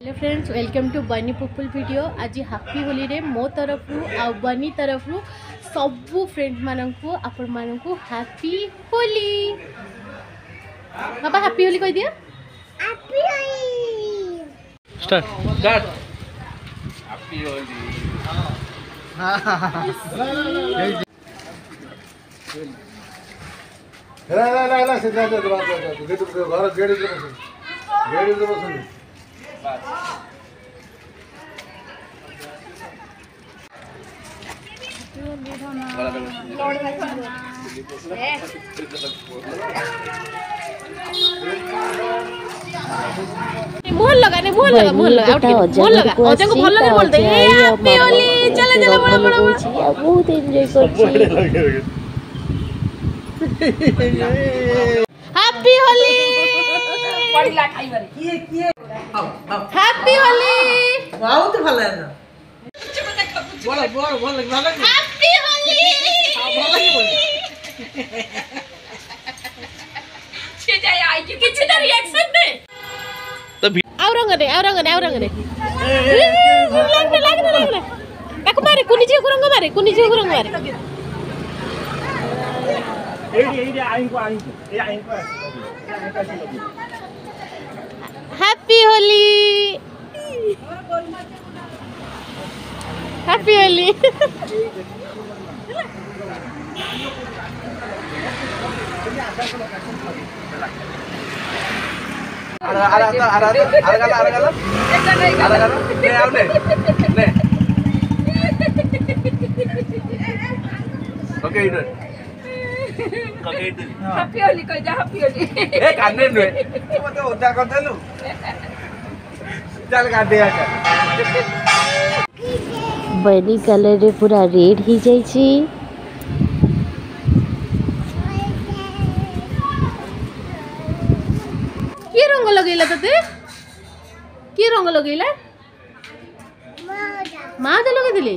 Hello friends welcome to बनी पुपुल video आज हापी होली मो तरफ़ आ बनी तरफ़ सब फ्रेंड मान को आपण मान को हापी होली बाबा हापी होली कह दिया happy Holi start start happy Holi ला ला ला सिद्धा दे दे दे दे घर गेट पे बसो गेड़ी दे बसो ভুল লগা নে ভুল লগা ভুল লগা ভুল লগা অজাকে ভুল লগা বলতে এ আপনি ওলি চলে চলে বড় বড় বলছি বহুত এনজয় করছি হ্যাপি হোলি পড়িলা খাইবারে কি কি হ্যাপি হোলি বাউ তো ভালো না বড় বড় বড় ভালো হ্যাপি হোলি ভালো কি বল সেটাই আই কি কিছু না রিঅ্যাকশন দে তো আউরঙ্গ রে আউরঙ্গ রে আউরঙ্গ রে লাগবে লাগবে লাগবে তাকে মারে কোনি ঝিও কুরঙ্গ মারে কোনি ঝিও কুরঙ্গ মারে এইডি এইডি আইনকো আইনকো এই আইনকো আইনকো রঙ লগাইলা মা তো লগাই দিলে হরপাল হলি দে পুরা পুরো হরপাল তুই মানে এবিটা পাইবু হ্যাপি ডিক্কি গলা কি হলে দাদা Happy Holi କହିଯା ହାପି ଓଲି ଏ କାନେ ନୁହେଁ ତୁ ମତେ ଓଦା କରିଦେଲୁ ଚାଲ ଗାଧେଇବା ଚାଲ ବନି କଲରରେ ପୁରା ରେଡ୍ ହେଇଯାଇଛି କିଏ ରଙ୍ଗ ଲଗେଇଲା ତତେ କିଏ ରଙ୍ଗ ଲଗେଇଲା ମା ଲଗେଇଥିଲେ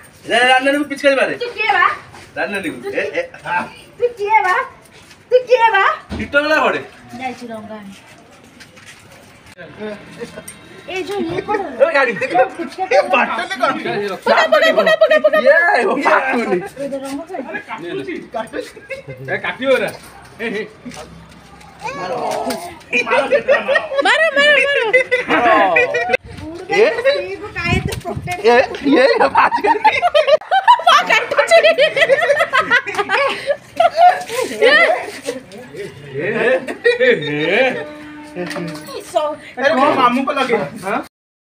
রান্না নিবু পিচকারি মারে তুই কে বা? রান্না তুই কে বা? তুই কে বা? যাইছি ইয়ে মারো মারো। মারো। ये ये ये बात कर मामू को लगे। हाँ?